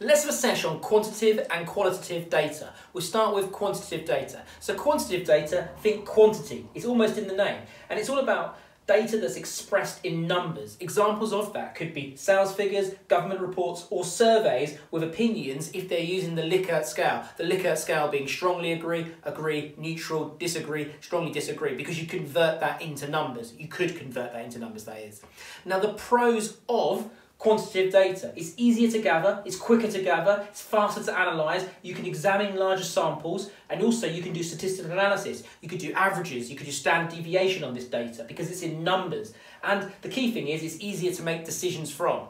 Let's have a session on quantitative and qualitative data. We'll start with quantitative data. So quantitative data, think quantity. It's almost in the name. And it's all about data that's expressed in numbers. Examples of that could be sales figures, government reports, or surveys with opinions if they're using the Likert scale. The Likert scale being strongly agree, agree, neutral, disagree, strongly disagree, because you convert that into numbers. You could convert that into numbers, that is. Now, the pros of quantitative data. It's easier to gather, it's quicker to gather, it's faster to analyse, you can examine larger samples, and also you can do statistical analysis. You could do averages, you could do standard deviation on this data because it's in numbers. And the key thing is it's easier to make decisions from.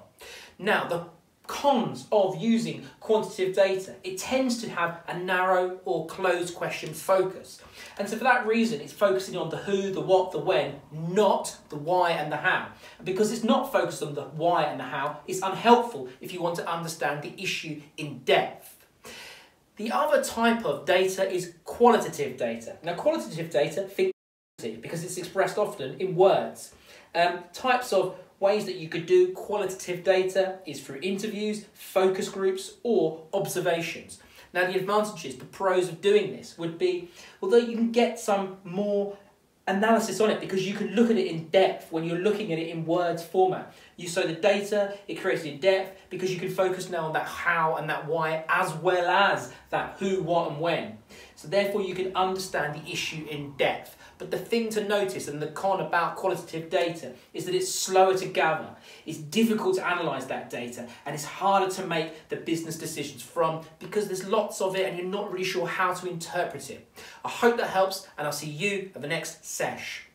Now, the cons of using quantitative data. It tends to have a narrow or closed question focus. And so for that reason, it's focusing on the who, the what, the when, not the why and the how. And because it's not focused on the why and the how, it's unhelpful if you want to understand the issue in depth. The other type of data is qualitative data. Now, qualitative data, think because it's expressed often in words. Um, types of Ways that you could do qualitative data is through interviews, focus groups, or observations. Now, the advantages, the pros of doing this would be, although you can get some more analysis on it because you can look at it in depth when you're looking at it in words format. You so the data, it creates in depth because you can focus now on that how and that why as well as that who, what and when. So therefore you can understand the issue in depth. But the thing to notice and the con about qualitative data is that it's slower to gather. It's difficult to analyse that data and it's harder to make the business decisions from because there's lots of it and you're not really sure how to interpret it. I hope that helps and I'll see you at the next sesh.